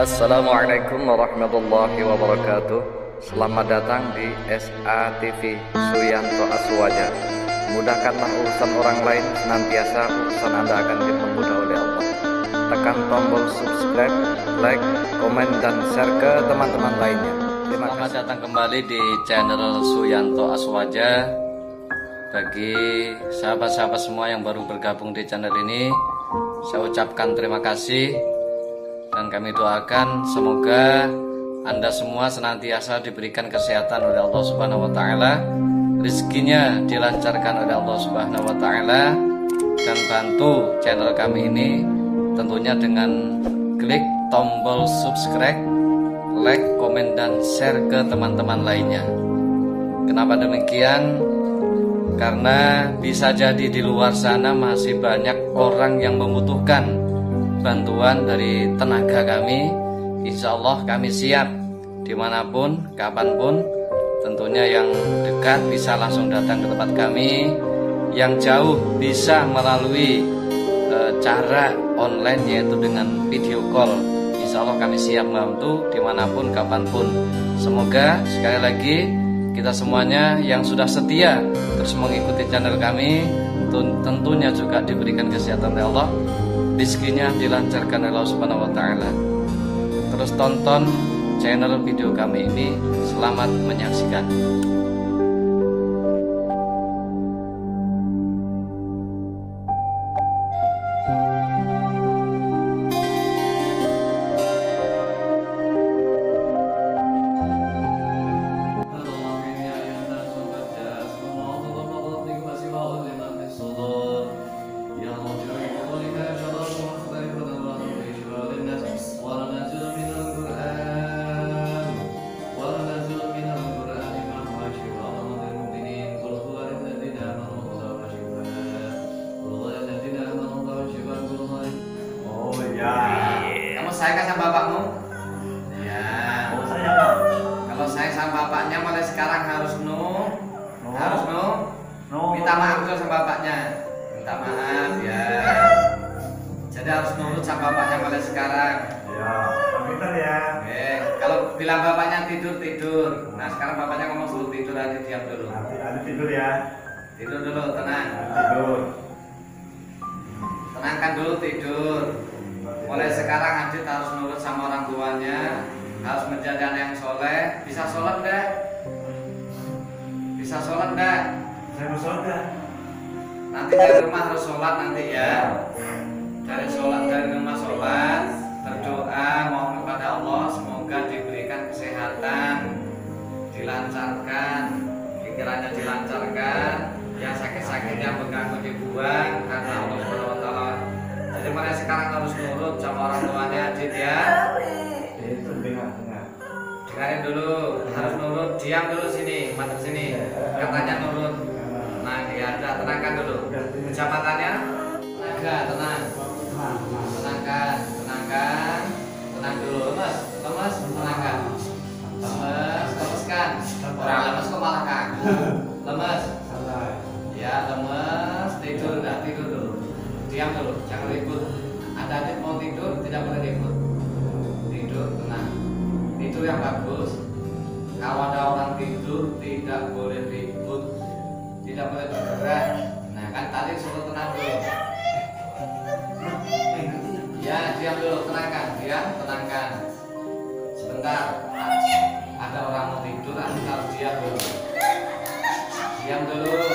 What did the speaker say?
Assalamualaikum warahmatullahi wabarakatuh. Selamat datang di SATV Suyanto Aswaja. Mudahkanlah urusan orang lain Senantiasa urusan Anda akan dipermudah oleh Allah. Tekan tombol subscribe, like, komen, dan share ke teman-teman lainnya. Terima Selamat kasih. datang kembali di channel Suyanto Aswaja. Bagi sahabat-sahabat semua yang baru bergabung di channel ini Saya ucapkan terima kasih dan kami doakan semoga Anda semua senantiasa diberikan kesehatan oleh Allah Subhanahu wa taala, rezekinya dilancarkan oleh Allah Subhanahu wa taala dan bantu channel kami ini tentunya dengan klik tombol subscribe, like, komen dan share ke teman-teman lainnya. Kenapa demikian? Karena bisa jadi di luar sana masih banyak orang yang membutuhkan bantuan dari tenaga kami. Insya Allah kami siap di mana pun, kapan pun. Tentunya yang dekat bisa langsung datang ke tempat kami. Yang jauh bisa melalui e, cara online yaitu dengan video call. Insya Allah kami siap membantu di mana pun, kapan pun. Semoga sekali lagi kita semuanya yang sudah setia terus mengikuti channel kami tentunya juga diberikan kesehatan oleh Allah rizkinya dilancarkan oleh Allah Subhanahu wa taala. Terus tonton channel video kami ini. Selamat menyaksikan. Sayang kan sama bapakmu? Ya. Oh, Kalau saya sama bapaknya mulai sekarang harus no. no. Harus no. no. Minta maaf dulu sama bapaknya. Minta maaf ya. Jadi harus nurut sama bapaknya mulai sekarang. Ya, pintar ya. Oke, kalau bilang bapaknya tidur tidur. Nah, sekarang bapaknya ngomong suruh tidur aja diam dulu. Nanti ada tidur ya. Tidur dulu, tenang. Tidur. Tenangkan dulu tidur mulai sekarang Adit harus nurut sama orang tuanya harus menjadi anak yang soleh. Bisa sholat enggak bisa sholat enggak saya mau sholat nanti dari rumah harus sholat nanti ya. Dari sholat dari rumah sholat berdoa mohon kepada Allah semoga diberikan kesehatan dilancarkan pikirannya dilancarkan dengarin dulu harus nurut diam dulu sini mantap sini. Katanya nurut. Nah dia ada tenangkan dulu. Kejabatannya tenaga tenang. Tenangkan tenangkan. Tenang dulu. Lemes lemes tenangkan. Lemes lemeskan. Orang lemes kok malah kaku lemes. Ya lemes tidur enggak tidur dulu. Diam dulu jangan ribut. Ada adik mau tidur tidak boleh ribut. Tidur tenang yang bagus. Kalau ada orang tidur tidak boleh ribut tidak boleh bergerak. Nah kan tadi suruh tenang dulu. Ya diam dulu tenangkan diam tenangkan. Sebentar. Ada orang mau tidur harus diam dulu. Diam dulu